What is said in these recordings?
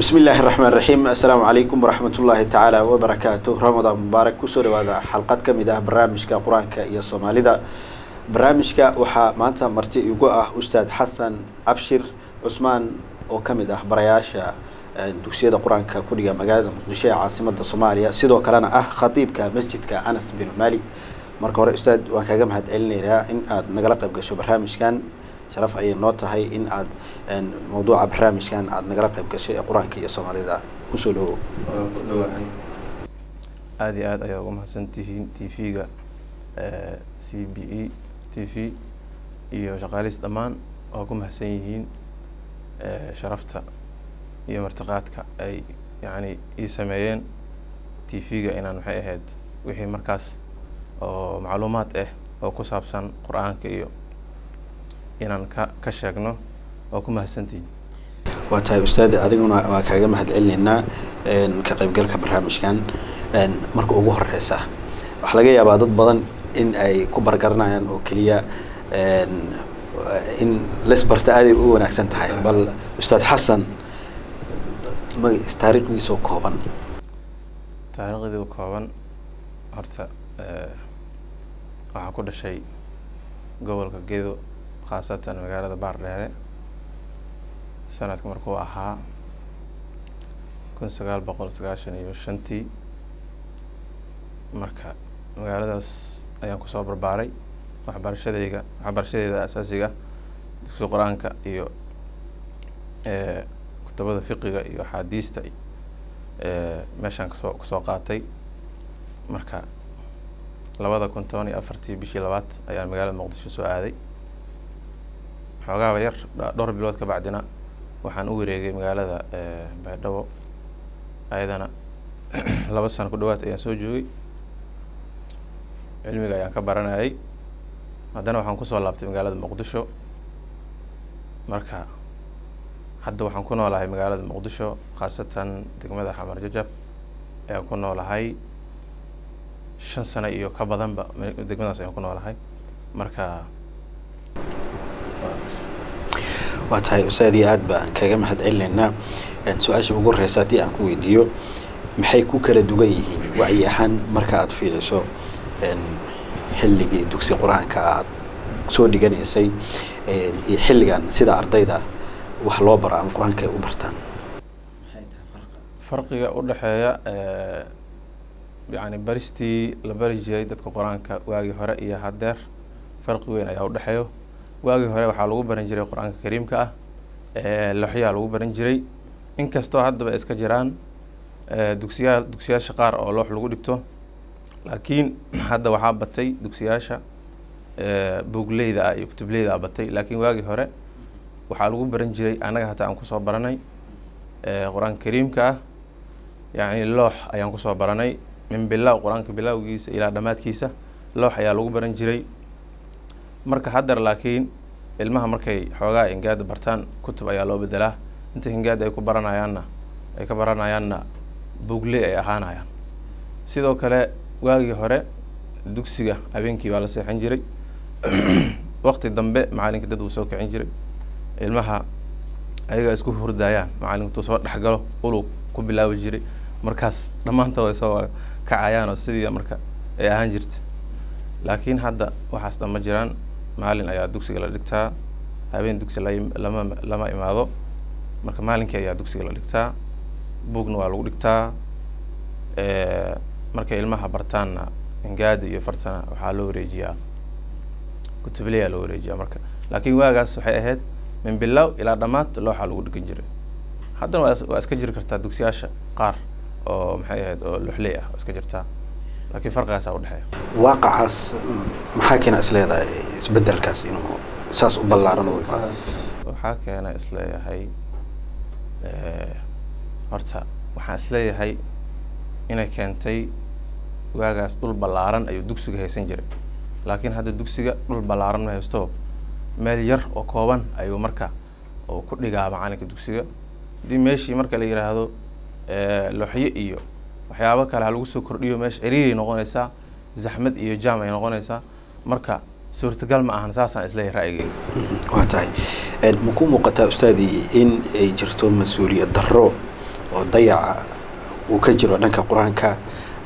bismi illaahi raxmaan raxiim assalaamu waraxmat ullaahi tacaala wabarakaatu ramadaan mubaarak ku soo dhawaada xalqad ka mid ah barnaamijka qur'aanka iyo soomaalida. Barnaamijka waxaa maanta marti igu ah ustaad xasan abshir cusmaan oo ka mid ah barayaasha dugsiyada qur'aanka ku dhiga magaalada muqdisho ee caasimada soomaaliya sidoo kalena ah khatiibka masjidka anas bin malik marka hore ustaad waan kaaga mahad celinaynaa in aad nagala qayb gasho barnaamijkan sharaf ayay noo tahay in aad mawduuca barnaamijkan aada nagala qayb gashay ee qur'aanka iyo soomaalida ku soo dhawow aada iyo aad ayaa ugu mahadsantihiin t v-ga c b e t v iyo shaqaaliis dhammaan waa ku mahadsan yihiin sharafta iyo martiqaadka ay yacni ii sameeyeen t v-ga inaan maxay ahayd wixii markaas oo macluumaad ah oo ku saabsan qur'aanka iyo inaan ka ka sheegno waa ku mahadsantihiin waa tahay ustaad adiguna waa kaaga mahad celinaynaa ka qaybgalka barnaamijkan. Marka ugu horeysa waxaa laga yaabaa dad badan in ay ku bargaranayaan oo keliya in lesbarta aaday u wanaagsan tahay. Bal ustaad xasan taariikhdiisoo kooban? Taariikhdii kooban horta waxaa ku dhashay gobolka gedo khaasatan magaalada baardheere. Sanadka markuu ahaa kun sagaal boqol sagaashan iyo shantii marka magaaladaas ayaan ku soo barbaaray waxbarashadeyga waxbarashadeeda asaasiga dugsi qur'aanka iyo kutubada fiqiga iyo axaadiista meeshaan ka soo ka soo qaatay. Marka labada kun toban iyo afartii bishii labaad ayaan magaalada muqdisho soo aaday xoogaaba yar dhowr bilood ka bacdina waxaan u wareegay magaalada baydhabo ayadana laba sano ku dhawaad ayaan soo joogay. Cilmiga ayaan ka baranayay. Haddana waxaan ku soo laabtay magaalada muqdisho. Marka hadda waxaan ku noolahay magaalada muqdisho khaasatan degmada xamar jajab ayaan ku noolahay. Shan sano iyo ka badanba degmadaas ayaan ku noolahay. Marka waa tahay ustaad iyo aad baan kaga mahad celinaynaa su'aasha ugu horeysa haddii aan ku weydiiyo maxay ku kala duwan yihiin wacyi ahaan marka aada fiiriso xilligii dugsi qur'aanka aad soo dhiganaysay iyo xilligan sida ardayda wax loo baro ama qur'aanka ay u bartaan? Farqiga u dhexeeya yacni baristii la bari jiray dadka qur'aanka waagii hore iyo haddeer farqi weyn ayaa udhexeeyo waagii hore waxaa lagu baran jiray qur'aanka kariimka ah loxyaa lagu baran jiray. Inkastoo haddaba iska jiraan dugsiyaa dugsiyaasha qaar oo loox lagu dhigto laakiin hadda waxaa batay dugsiyaasha buugleyda ah iyo kutubleyda ah batay. Laakiin waagii hore waxaa lagu baran jiray annaga hataa aan ku soo baranay qur'aanka kariimka ah yacni loox ayaan ku soo baranay. Min bilow qur'aanka bilowgiisa ilaa dhammaadkiisa loox ayaa lagu baran jiray marka haddar laakiin ilmaha markay xoogaa hingaada bartaan kutub ayaa loo bedelaa inta hingaada ay ku baranayaanna ay ka baranayaanna buugley ay ahaanayaan. Sidoo kale waagii hore dugsiga habeenkii baa la seexan jiray. Waqti dambe macalinka dad uu soo kicin jiray. Ilmaha ayaga isku hurdaayaan macalinkutuu soo dhexgalo ulug ku bilaabi jiray. Markaas dhammaantood ay soo kacayaan oo sidii marka ay ahaan jirta laakiin hadda waxaas dhan ma jiraan maalin ayaa dugsiga la dhigtaa. Habeen dugsi lama lama imaado. Marka maalinkii ayaa dugsiga la dhigtaa. Buugna waa lagu dhigtaa. Markay ilmaha bartaanna ingaada iyo fartana waxaa loo wareejiyaa. Kutubleyaa loo wareejiyaa marka. Laakiin waagaas waxay ahayd min bilow ilaa dhammaad looxaa lagu dhigan jiray. Haddana waa iska jiri kartaa dugsiyaasha qaar oo maxay ahayd oo loxley ah iska jirtaa. Laakiin farqigaasaa udhexeeya waaqacaas maxaa keena is leedahay isbedelkaas inuu saas u ballaaran u waxaa keena is leeyahay horta waxaan is leeyahay inay keentay waagaas dhul ballaaran ayuu dugsiga haysan jiray. Laakiin hadda dugsiga dhul ballaaran ma haysto meel yar oo kooban ayuu marka uu ku dhigaa macalinka dugsiga. Haddii meeshii marka la yidhaahdo looxyo iyo waxyaabo kale ha lagu soo kordhiyo meesha ciriiray noqonaysaa zaxmad iyo jaam ay noqonaysaa marka suurtagal ma ahan saasaan is leeyahay ra'yigeyga waa tahay. Ma ku muuqataa ustaadii in ay jirto mas'uuliyad darro oo dayaca uu ka jiro dhanka qur'aanka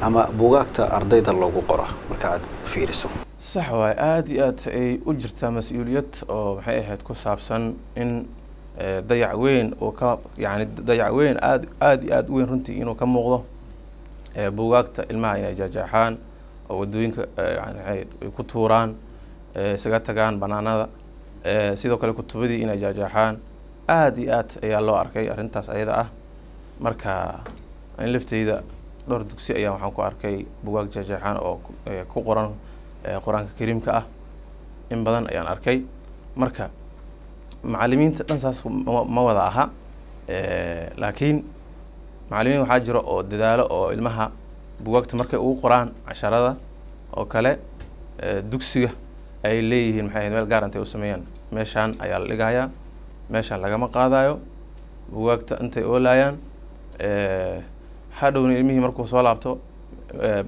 ama buugaagta ardayda loogu qoro? Marka aad fiiriso. Sax waay aada iyo aad ay u jirtaa mas'uuliyad oo maxay ahayd ku saabsan in dayac weyn oo ka yani dayac weyn aad aada iyo aada u weyn runtii inuu ka muuqdo. Buugaagta ilmaha inay jaajeexaan oo waddooyinka yani ay ku tuuraan isaga tagaan banaanada sidoo kale kutubadii inay jaajeexaan aada iyo aad ayaa loo arkay arrintaas ayada ah. Marka in lafteyda dhowr dugsi ayaa waxaan ku arkay bugaag jaajeexaan oo ku qoran qur'aanka kariimka ah. In badan ayaan arkay. Marka macalimiinta dhan saas ma wada aha laakiin macalimiin waxaa jira oo dadaalo oo ilmaha bugaagta markay ugu qoraan casharada oo kale dugsiga ay leeyihiin maxay ahayd meel gaar intay u sameeyaan. Meeshaan ayaa la dhigayaa meeshaan lagama qaadayo bugaagta intay oolayaan hadhowna ilmihii markuu soo laabto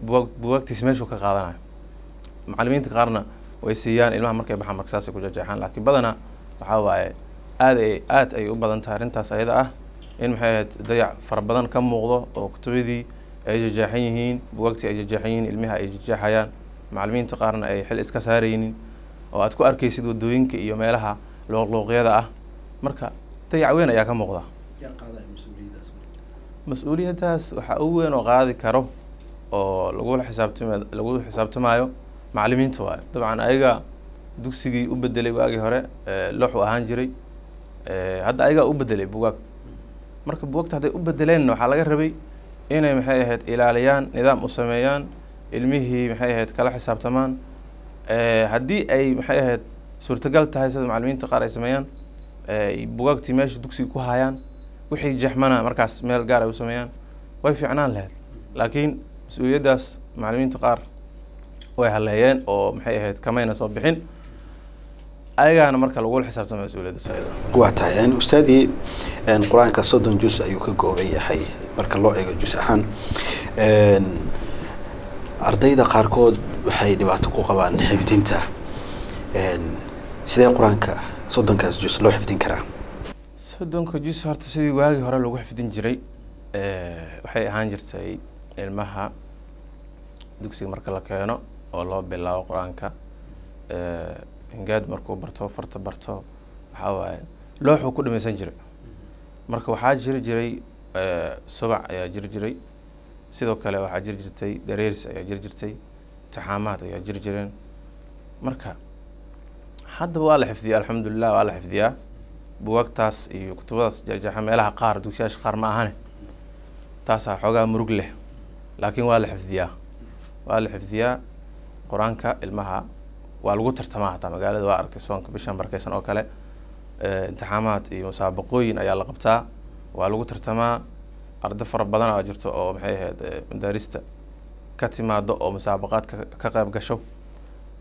bugaag bugaagtiis meeshuu ka qaadanayo. Macalimiinta qaarna way siiyaan ilmaha markay baxaan marka saasay ku jajeexaan laakiin badanaa waxaa waaye aad ay aad ay u badan tahay arrintaas ayada ah in maxay ahayd dayac fara badan ka muuqdo oo kutubadii ay jajeexan yihiin bugaagtii ay jajeexan yihiin ilmiha ay jajeexayaan macalimiinta qaarna ay xil iska saaraynin oo aad ku arkaysid waddooyinka iyo meelaha looqlooqyada ah. Marka dayac weyn ayaa ka muuqda. Mas'uuliyaddaas waxaa ugu weyn oo qaadi karo oo lagula xisaabtama lagula xisaabtamaayo macalimiinta waayo dabcan ayaga dugsigii u bedelay waagii hore looxu ahaan jiray. Hadda ayagaa u bedelay bugaag marka bugaagta hadday u bedeleenna waxaa laga rabay inay maxay ahayd ilaaliyaan nidaam u sameeyaan ilmihii maxay ahayd kala xisaabtamaan haddii ay maxay ahayd suurtagal tahay sida macalimiinta qaar ay sameeyaan bugaagtii meesha dugsiga ku hayaan wixii jeexmana markaas meel gaar ay u sameeyaan way fiicnaan lahayd. Laakiin mas'uuliyaddaas macalimiinta qaar way haleeyeen oo maxay ahayd kamayna soo bixin. Ayagaana marka lagula xisaabtama mas'uuliyaddaas ayada waa tahay. Ustaadii qur'aanka soddon jus ayuu ka kooban yahay marka loo eego jus ahaan. Ardayda qaarkood waxay dhibaato ku qabaan xifdinta sidee qur'aanka soddonkaas jus loo xifdin karaa? Soddonka jus horta sidii waagii hore lagu xifdin jiray waxay ahaan jirtay ilmaha dugsiga marka la keeno oo loo bilaabo qur'aanka. Hingaad markuu barto farta barto waxaa waaye looxuu ku dhamaysan jiray. Marka waxaa jiri jiray subac ayaa jiri jiray. Sidoo kale waxaa jiri jirtay dareeris ayaa jiri jirtay intixaamaad ayaa jiri jireen. Marka haddaba waa la xifdiyaa alxamdulilah waa la xifdiyaa. Bugaagtaas iyo kutubadaas jajaxa meelaha qaar dugsiyaasha qaar ma ahane. Taasaa xoogaa murug leh. Laakiin waa la xifdiyaa. Waa la xifdiyaa qur'aanka ilmaha waa lagu tartamaa hataa magaalada. Waa aragtay soonka bishan barkeysan oo kale. Intixaamaad iyo musaabaqooyin ayaa la qabtaa. Waa lagu tartamaa. Arda fara badan oo jirto oo maxay ahayd madaarista ka timaado oo musaabaqaad ka qayb gasho.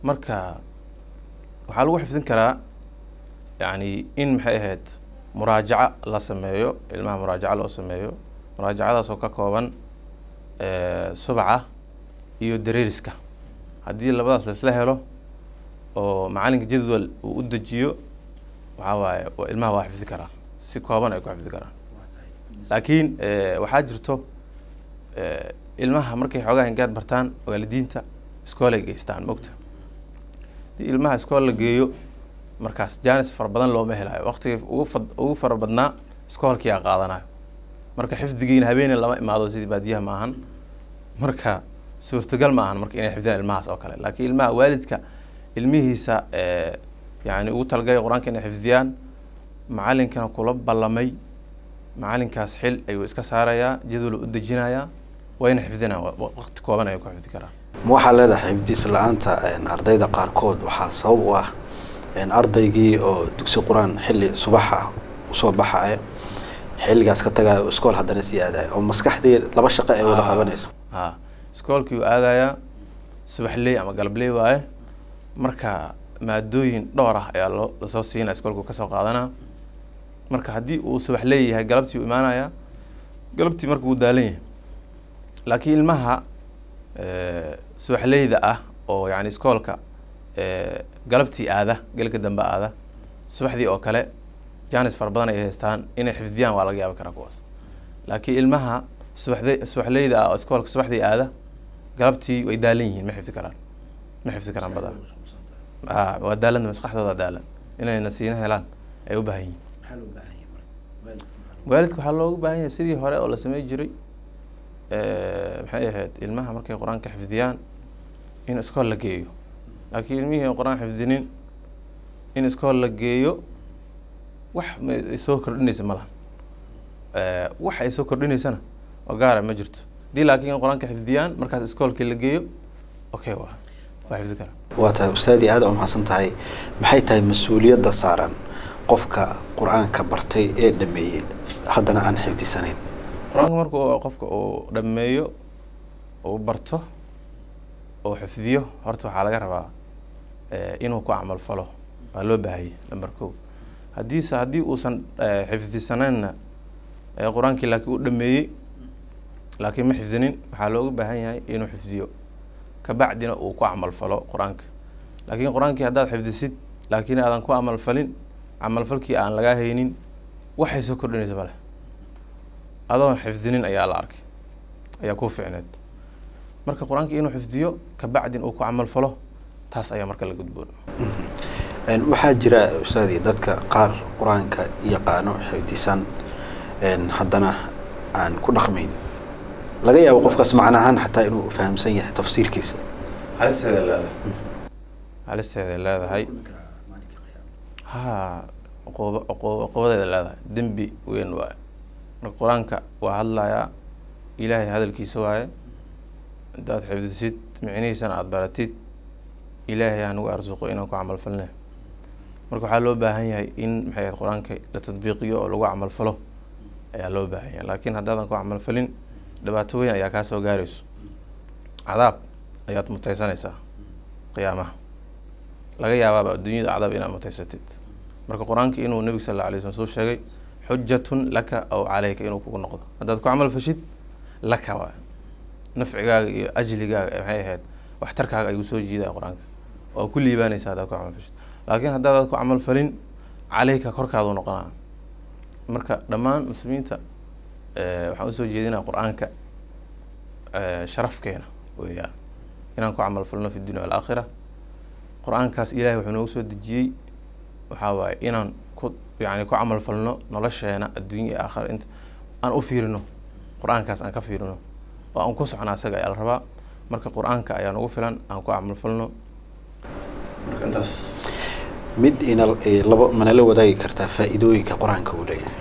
Marka waxaa lagu xifdin karaa yacni in maxay ahayd muraajaca la sameeyo ilmaha muraajaca loo sameeyo. Muraajacadaas oo ka kooban subaca iyo dareeriska haddii labadaas laisla helo oo macalinka jadwal uu u dejiyo waxaa waaye ilmaha waa xifdi karaan si kooban ay ku xifdi karaan. Laakiin waxaa jirto ilmaha markay xoogaa hingaad bartaan waalidiinta iskool ay geystaan mogta haddii ilmaha iskool la geeyo markaas jaanis fara badan looma helayo waqtiga ugu fa ugu fara badnaa iskoolkiyaa qaadanayo marka xifdigiina habeene lama imaado sidii baadiyaha ma ahan. Marka suurtagal ma ahan marka inay xifdiyaan ilmahaas oo kale. Laakiin ilmaha waalidka ilmihiisa yani ugu talagaya qur'aanka inay xifdiyaan macalinkana kula ballamay. Macalinkaas xil ayuu iska saarayaa jadwal u dejinayaa wayna xifdinaan waqti kooban ayay ku xifdi karaan ma waxaa leedahay xifdis la'aanta ardayda qaarkood waxaa sabab u ah ardaygii oo dugsi qur'aan xilli subaxa u soo baxaya xilligaas ka tagayo iskool haddana sii aadaya oo maskaxdii laba shaqo ay wada qabanayso. ha iskoolkii uu aadayaa subaxley ama galabley waaye marka maadooyin dhowr ah ayaa loo la soo siinaa iskoolku ka soo qaadanaa. Marka haddii uu subax leeyahay galabtii uu imaanaya galabtii marka wuu daalan yahay laakiin ilmaha subaxleyda ah oo yani iskoolka galabtii aada gelka dambe aada subaxdii oo kale jaanis fara badan ay haystaan inay xifdiyaan waa laga yaabi karaa kuwaas. Laakiin ilmaha subaxde subaxleyda ah oo iskoolka subaxdii aada galabtii way daalan yihiin ma xifdi karaan ma xifdi karaan badan a waa daalan maskaxdooda daalan inay nasiino helaan ay u baahan yihiin. Waalidka waxaa loogu baahan yahay sidii hore oo la samey jiray maxay ahayd ilmaha markay qur'aanka xifdiyaan in iskool la geeyo. Laakiin ilmihii aan qur'aan xifdinin in iskool la geeyo wax ay soo kordhinaysa ma laha wax ay soo kordhinaysana oo gaara ma jirto. Haddii laakiin in qur'aanka xifdiyaan markaas iskoolkii la geeyo okay waa waa xifdi kara waa tahay ustaadii aada u mahadsan tahay maxay tahay mas'uuliyadda saaran qofka qur'aanka bartay ee dhameeyey haddana aan xifdisanayn qur'aanka markuu qofka uu dhameeyo uu barto oo xifdiyo horta waxaa laga rabaa inuu ku camal falo. Waa loo baahayay lamber ko haddiise haddii uusan xifdisaneenna qur'aankii laakiin u dhameeyey laakiin ma xifdinin waxaa looga baahan yahay inuu xifdiyo. Kabacdina uu ku camal falo qur'aanka. Laakiin qur'aankii haddaad xifdisid laakiin aadan ku camal falin camalfalkii aan lagaa haynin waxay soo kordhinaysa male adoon xifdinin ayaa la arkay ayaa ku ficneed marka qur'aanka inuu xifdiyo kabacdin uu ku camal falo taas ayaa marka la gudboon. Waxaa jira ustaadi dadka qaar qur'aanka yaqaano xifdisan haddana aan ku dhaqmayn. Laga yaabo qofkaas macna ahaan xataa inuu fahamsan yahay tafsiirkiisa. Halisteeda leedahay. Halisteeday leedahay. Ha cuquubo cuquubo cuquubadeeda leedahay. Dembi weyn marka qur'aanka waa hadlayaa ilaahay hadalkiisa waaye. Haddaad xifdisid micnihiisana aada baratid ilaahay hanagu arsuqo inaan ku camal falne marka waxaa loo baahan yahay in maxay ahayd qur'aanka la tadbiiqiyo oo lagu camal falo ayaa loo baahan yahay. Laakiin haddaadan ku camal falin dhibaato weyn ayaa kaa soo gaarayso. Cadaab ayaad mutaysanaysaa qiyaamaha. Laga yaabaaba adduunyada cadaab inaad mutaysatid. Marka qur'aanka inuu nebigu sal alla alay slam suu sheegay xujatun laka aw caleyka inuu kugu noqdo. Haddaad ku camal fashid laka waay nafcigaaga iyo ajligaaga maxay ahayd waxtarkaaga ayuu soo jiidaya qur'aanka. Waa ku liibaanaysa haddaad ku camal fashid. Laakiin haddaadaad ku camal falin caleyka korkaadu noqonaa. Marka dhammaan muslimiinta waxaan u soo jeedinaa qur'aanka sharafkeena weeyaan. Inaan ku camal falno fi dunya alaakhira qur'aankaas ilahay wuxuu noogu soo dejiyey. Waxaa waaye inaan yani ku camal falno nolosheena adduunya iyo aakhira. Int aan u fiirino qur'aankaas aan ka fiirino oo aan ku socno asaga ayaa la rabaa. Marka qur'aanka ayaa nagu filan aan ku camal falno. Marka intaas. Mid ina labo manala wadaagi kartaa faa-iidooyinka qur'aanka uu leeyahay?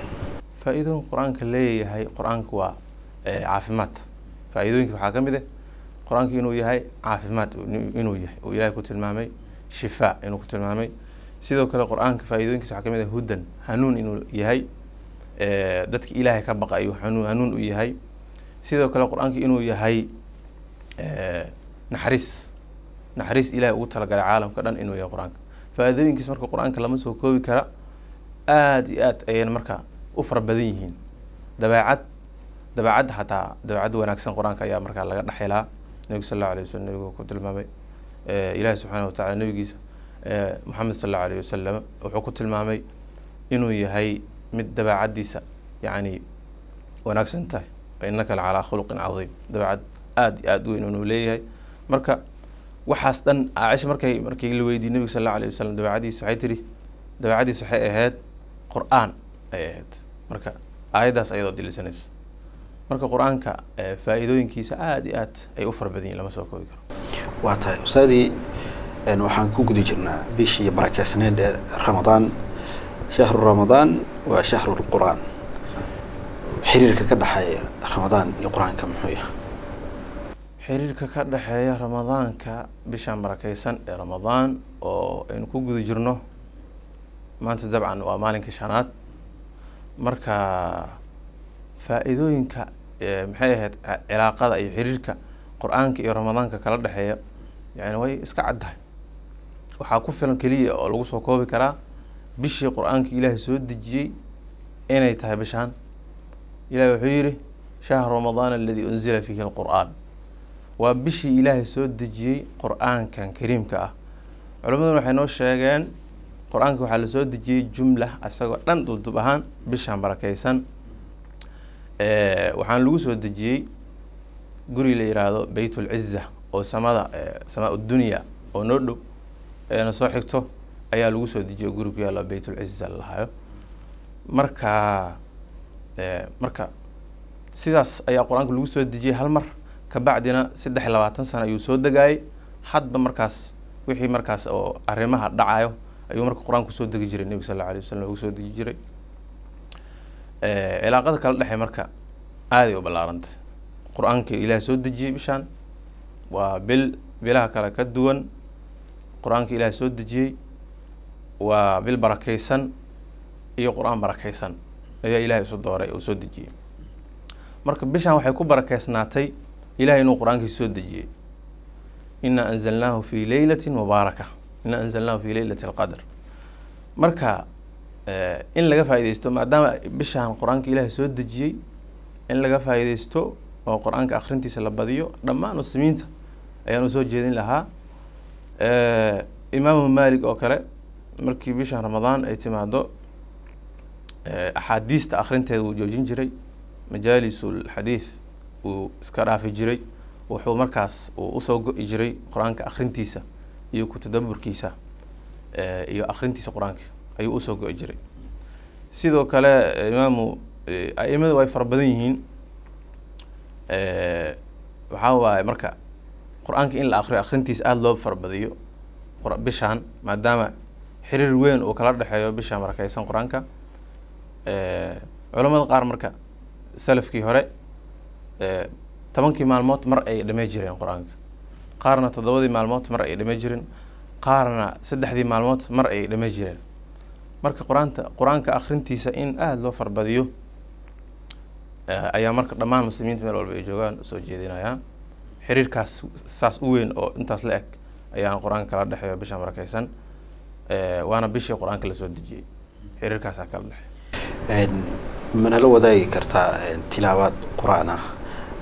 Faa-iidooyinka qur'aanka leeyahay qur'aanka waa caafimaad. Faa-iidooyinka waxaa ka mid ah qur'aanka inuu yahay caafimaad inuu yahay uu ilahay ku tilmaamay shifaa inuu ku tilmaamay sidoo kale qur'aanka faa-iidooyinkiisa waxaa ka mid ah hudan hanuun inuu yahay dadka ilaahay ka baqa ayuu hanuun hanuun u yahay. Sidoo kale qur'aanka inuu yahay naxariis naxariis ilahay ugu talagalay caalamka dhan inuu yahay qur'aanka. Faa-iidooyinkiisa marka qur'aanka lama soo koobi kara aada iyo aad ayayna marka u fara badan yihiin. Dabeecad dabeecadda xataa dabeecadda wanaagsan qur'aanka ayaa markaa laga dhexelaa nebigu sal allahu alay wasalam nebigu ku tilmaamay ilaahi subxaana watacala nebigiisa moxamed sal allahu alayh wasalam wuxuu ku tilmaamay inuu yahay mid dabeecaddiisa yacni wanaagsan tahay innaka la calaa khuluqin cadiim. Dabeecad aada iyo aada weyn inuu leeyahay. Marka waxaas dhan caaisha markay markii la weydiiyey nebigu sal alayh wasalam dabeecaddiisa waxay tiri dabeecaddiisa waxay ahayd qur'aan ay ahayd. Marka aayaddaas ayadoo dilisanayso marka qur'aanka faa-iidooyinkiisa aada iyo aad ay u fara badan yihiin lama soo koobi karo. Waa tahay ustaadii waxaan ku guda jirnaa bishii barakeysneed ee ramadaan. Shahru ramadaan waa shahru lqur-aan xiriirka ka dhexeeya ramadaan iyo qur'aanka muxuu yahay? Xiriirka ka dhexeeya ramadaanka bishaan barakeysan ee ramadaan oo aynu ku guda jirno maanta dabcan waa maalinka shanaad. Marka faa-iidooyinka maxay ahayd cilaaqada iyo xiriirka qur'aanka iyo ramadaanka kala dhexeeya yani way iska caddahay waxaa ku filan keliya oo lagu soo koobi karaa bishii qur'aanka ilaahay soo dejiyey inay tahay bishaan. Ilahi wuxuu yidhi shahru ramadaan aladii unzila fiihi alqur-aan. Waa bishii ilaahay soo dejiyey qur'aankan kariimka ah. Culimaduna waxay noo sheegeen qur'aanka waxaa la soo dejiyey jumla isagoo dhan duldub ahaan bishaan barakeysan waxaan lagu soo dejiyey guri la yiraahdo beyt ulciza oo samada samaa udunya oo noo dhow eena soo xigto ayaa lagu soo dejiyey guri ku yaalla beyt ulciza lalahayo marka marka sidaas ayaa qur'aanka lagu soo dejiyey hal mar. Kabacdina saddex labaatan sano ayuu soo degaayay hadba markaas wixii markaas oo arrimaha dhacayo ayuu marka qur'aanku soo degi jiray nebiga sal alla alay wasalam ugu soo deji jiray. Cilaaqada kala dhexey marka aaday u ballaarantay. Qur'aanka ilaah soo dejiyey bishaan. Waa bil bilaha kale ka duwan qur'aanka ilaah soo dejiyey waa bil barakeysan iyo qur'aan barakeysan ayaa ilahay isu dooray uu soo dejiyey. Marka bishaan waxay ku barakeysnaatay ilahay inuu qur'aankiisa soo dejiyey. Inaa anzalnaahu fi leylati mubaaraka inaa anzalnaahu fi leylati alqadr marka in laga faaideysto maadaama bishaan qur'aanka ilaahay soo dejiyey in laga faaideysto oo qur'aanka akrintiisa la badiyo dhammaan muslimiinta ayaan u soo jeedin lahaa imaamu malik oo kale markii bishaan ramadaan ay timaado axaadiista akrinteeda wuu joojin jiray majaalisul xadiid uu iska dhaafi jiray wuxuu markaas uu u soo go-i jiray qur'aanka akrintiisa iyo ku tadaburkiisa iyo akrintiisa qur'aanka ayuu u soo go-i jiray. Sidoo kale imaamu aimadu ay fara badan yihiin waxaa waaye marka qur'aanka in la akriyo akrintiisa aada loo farabadiyo bishaan maadaama xiriir weyn uu kala dhexeeyo bishaan barakeysan qur'aanka. Culamada qaar marka salafkii hore tobankii maalmood mar ay dhamey jireen qur'aanka. Qaarna toddobadii maalmood mar ay dhamey jireen qaarna saddexdii maalmood mar ay dhamey jireen. Marka qur'aanta qur'aanka akrintiisa in aada loo farbadiyo ayaa marka dhammaan muslimiinta meel walba ay joogaan u soo jeedinayaa xiriirkaas saas u weyn oo intaas la eg ayaan qur'aanka kala dhexeeyo bisha barakeysan waana bishii qur'aanka la soo dejiyey. Xiriirkaasaa kala dhexey manala wadaagi kartaa tilaabaad qur'aan ah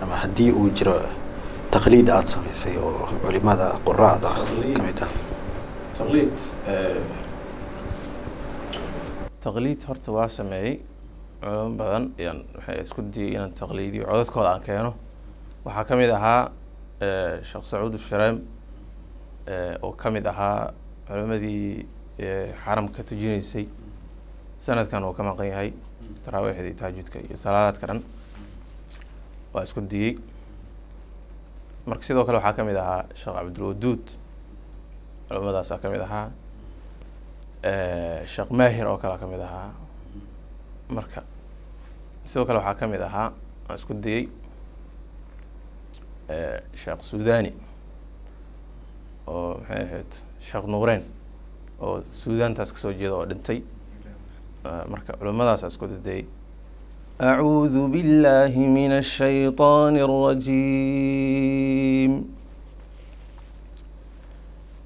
ama haddii uu jiro taqliid aada samaysay oo culimada quraada ka mid ah? Taqliid taqliid horta waa sameeyey. Culamo badan ayaan waxay isku diyay inaan taqliidiyo. Codadkooda aan keeno. Waxaa ka mid ahaa sheekh sacuud shareem oo ka mid ahaa culimadii xaramka tujinaysay sanadkan uu ka maqan yahay taraawiixdii taajudka iyo salaadaadka dhan waa isku diyey marka sidoo kale waxaa ka mid ahaa sheekh cabdilwaduud culimadaasaa ka mid ahaa sheekh maahir oo kale ka mid ahaa. Marka sidoo kale waxaa ka mid ahaa aan isku diyey sheekh suudani oo maxay ahayd sheekh nuureyn oo suudaantaas kasoo jeeda oo dhintay marka culimadaas isku didayey أعوذ بالله من الشيطان الرجيم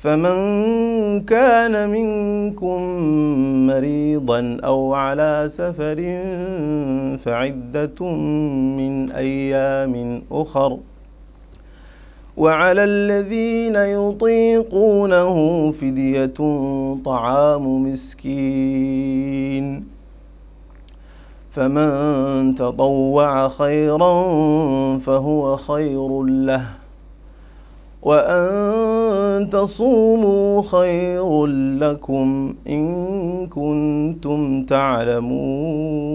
فمن كان منكم مريضا أو على سفر فعدة من أيام أخر. وعلى الذين يطيقونه فدية طعام مسكين. فمن تطوع خيرا فهو خير له. وأن تصوموا خير لكم إن كنتم تعلمون.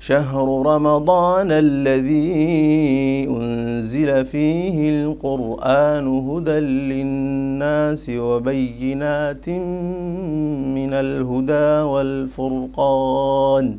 شهر رمضان الذي أنزل فيه القرآن هدى للناس وبينات من الهدى والفرقان.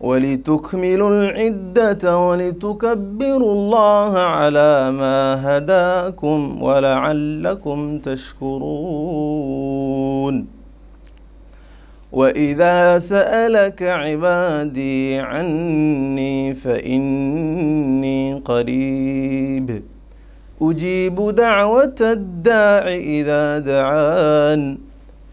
ولتكملوا العدة ولتكبروا الله على ما هداكم ولعلكم تشكرون. وإذا سألك عبادي عني فإني قريب. أجيب دعوة الداع إذا دعان.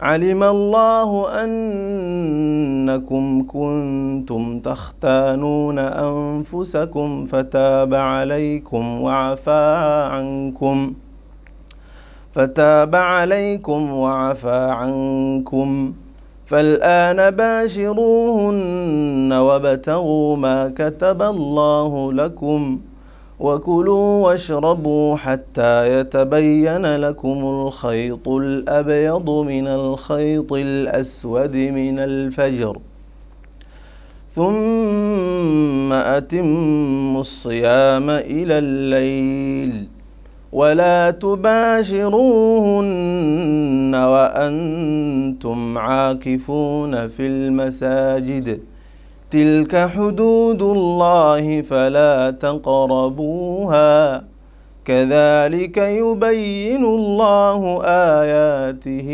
علم الله أنكم كنتم تختانون أنفسكم فتاب عليكم وعفى عنكم فتاب عليكم وعفى عنكم فالآن باشروهن وابتغوا ما كتب الله لكم وكلوا واشربوا حتى يتبين لكم الخيط الأبيض من الخيط الأسود من الفجر. ثم أتموا الصيام إلى الليل. ولا تباشروهن وأنتم عاكفون في المساجد. تلك حدود الله فلا تقربوها كذلك يبين الله آياته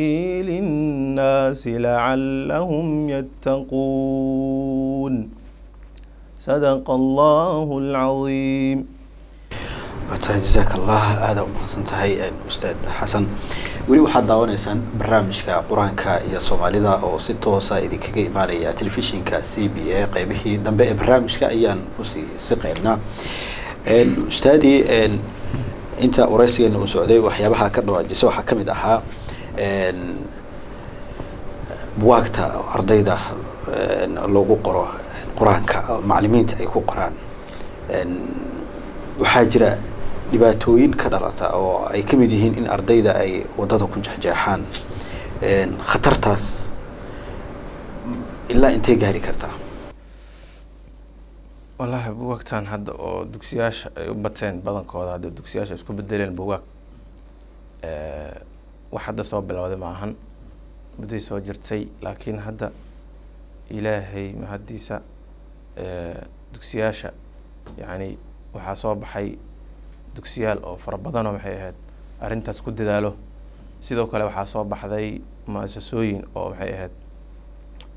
للناس لعلهم يتقون. صدق الله العظيم. aada umahadsan tahay ustaad xasan weli waxaad daawanaysaan barnaamijka qur'aanka iyo soomaalida oo si toosa idinkaga imaanaya telefishinka c b a. Qeybihii dambe ee barnaamijka ayaan ku sii siqeynaa ustaadii inta wareysigeena uu socday waxyaabaha ka dhawaajisa waxaa ka mid ahaa buwaagta ardayda loogu qoro qur'aanka macalimiinta ay ku qoraan. Waxaa jira dhibaatooyin ka dhalata oo ay ka mid yihiin in ardayda ay waddada ku jexjeexaan khatartaas ilaa intay gaari kartaa. Wallaahi buwaagtan hadda oo dugsiyaasha ay u bateen badankooda hadda dugsiyaasha isku bedeleen buwaag wax hadda soo bilowday ma ahan. Mudday soo jirtay laakiin hadda ilaahay mahaddiisa dugsiyaasha yacni waxaa soo baxay dugsiyaal oo fara badanoo maxay ahayd arrintaas ku dadaalo. Sidoo kale waxaa soo baxday mu'asasooyin oo maxay ahayd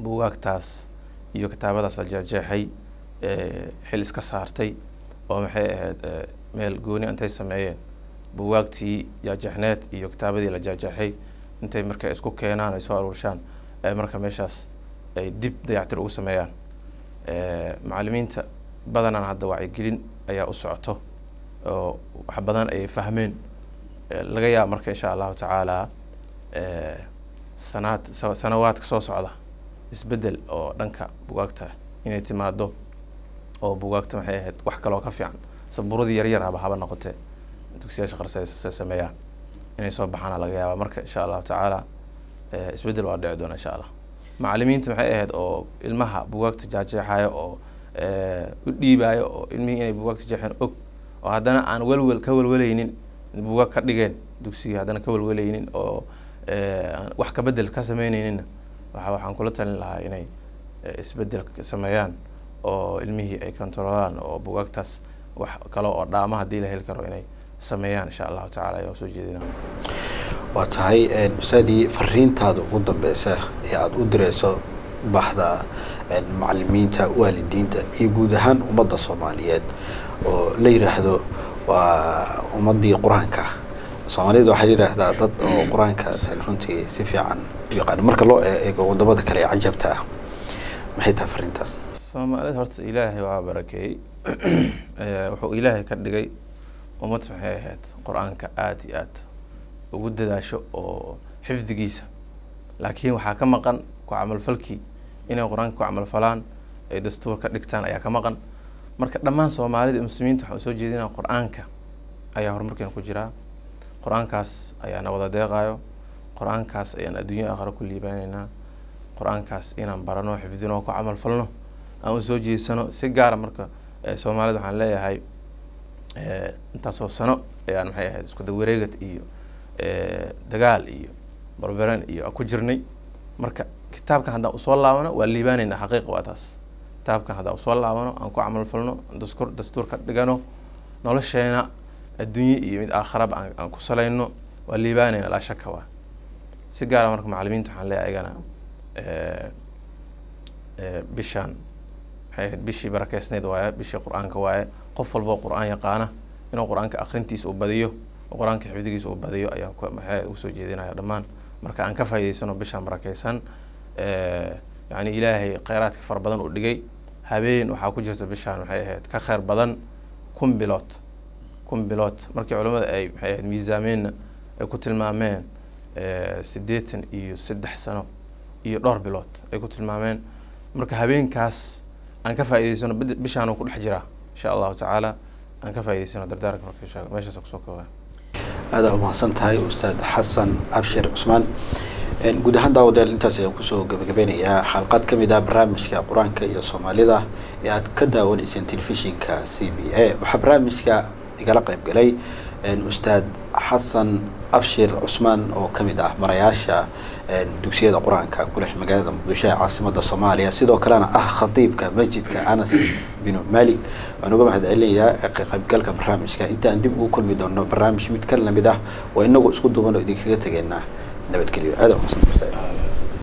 buugaagtaas iyo kitaabadaas la jeexjeexay xil iska saartay oo maxay ahayd meel gooni intay sameeyeen. Buugaagtii jeexjeexneed iyo kitaabadii la jeexjeexay intay marka isku keenaan ay soo aruurshaan marka meeshaas ay dib dayactir ugu sameeyaan. Macalimiinta badanaan hadda wacyigelin ayaa u socoto oo wax badan ay fahmeen laga yaaba marka insha allahu tacaala sanaad sanawaadka soo socda isbeddel oo dhanka bugaagta inay timaado oo bugaagta maxay ahayd wax kaloo ka fiican. Sabuuradii yaryar haba haba noqotee dugsiyaasha qarse sameeyaan inay soo baxaana laga yaaba marka insha allahu tacaala isbeddel waa dhici doona insha allah. Macalimiinta maxay ahayd oo ilmaha bugaagta jaajeexayo oo u dhiibaayo oo ilmihii inay bugaagta jeexeen og oo haddana aan welwel ka welweleynin bugaag ka dhigeen dugsiga haddana ka welweleynin oo wax ka bedel ka sameyneyninna waxa waxaan kula talin lahaa inay isbeddel sameeyaan oo ilmihii ay controlaan oo bugaagtaas wax kale oo dhaama haddii la heli karo inay sameeyaan insha allahu tacala ayaa soo jeedina waa tahay ustaadii fariintaada ugu dambeysa ee aada u direyso baxda macalimiinta waalidiinta iyo guud ahaan ummadda soomaaliyeed oo la yiraahdo waa ummadii qur'aanka. Soomaalida waxaa yidhaahdaa dad oo qur'aanka runtii si fiican u yaqaano. Marka loo eego waddamada kale ee cajabta ah maxay tahay fariintaas? Soomaalida horta ilaahay waa barakeeyey wuxuu ilaahay ka dhigay ummad maxay ahayd qur'aanka aada iyo aad ugu dadaasho oo xifdigiisa. Laakiin waxaa ka maqan ku camalfalkii inay qur'aanka ku camalfalaan ay dastuur ka dhigtaan ayaa ka maqan marka dhammaan soomaalida muslimiinta waxaan u soo jeedinaa qur'aanka ayaa horumarkeena ku jiraa qur'aankaas ayaana wada deeqaayo. Qur'aankaas ayaan adduunya aakhira ku liibaaneynaa qur'aankaas inaan barano xifdino ku camal falno aan u soo jeesano. Si gaara marka soomaalida waxaan leeyahay intaasoo sano ayaan maxay ahayd isku dawareegad iyo dagaal iyo barbaran iyo ku jirnay. Marka kitaabkan haddaan u soo laabano waa liibaaneyna xaqiiqa waa taas kitaabkan haddaan u soo laabano aan ku camal falno dastuur ka dhigano nolosheena adduunye iyo mid aakharaba aan ku salayno waa liibaaneyna laa shaka waa. Si gaara marka macalimiinta waxaan leeyahay ayagana bishaan maxay ahayd? Bishii barakeysneyd waaye bishii qur'aanka waaye qof walboo qur'aan yaqaana inuu qur'aanka akrintiisa uu badiyo oo qur'aanka xifdigiisa uu badiyo ayaan maxay u soo jeedinaya dhammaan. Marka aan ka faa'idaysano bishaan barakeysan yacni ilaahay kheyraadka fara badan uu dhigay habeen waxaa ku jirta bishaan maxay ahayd ka kheyr badan kun bilood. Kun bilood. Markii culimmada ay maxay ahayd miisaameenna ay ku tilmaameen siddeetan iyo saddex sano iyo dhowr bilood ay ku tilmaameen. Marka habeenkaas aan ka faa'idaysano bishaan ku dhex jiraa insha allahu tacaala aan ka faa'idaysano dardaaranka marka meeshaas ku soo koobaa aada umahadsan tahay ustaad xasan abshir cusmaan guud ahaan daawadeel intaas ayaan ku soo gabagabeynayaa xalqad ka mid ah barnaamijka qur'aanka iyo soomaalida ee aad ka daawanayseen telefishinka c b a. Waxaa barnaamijka igala qayb galay ustaad xasan abshir cusmaan oo ka mid ah barayaasha dugsiyada qur'aanka ku leh magaalada muqdisho ee caasimada soomaaliya. Sidoo kalena ah khadiibka masjidka anas binu malik waan uga mahad celinayaa qaybgalka barnaamijka. Intaan dib ugu kulmi doono barnaamij mid ka la mid ah oo inagu isku duban oo idinkaga tegeynaa nabadgelyo aada umahadsan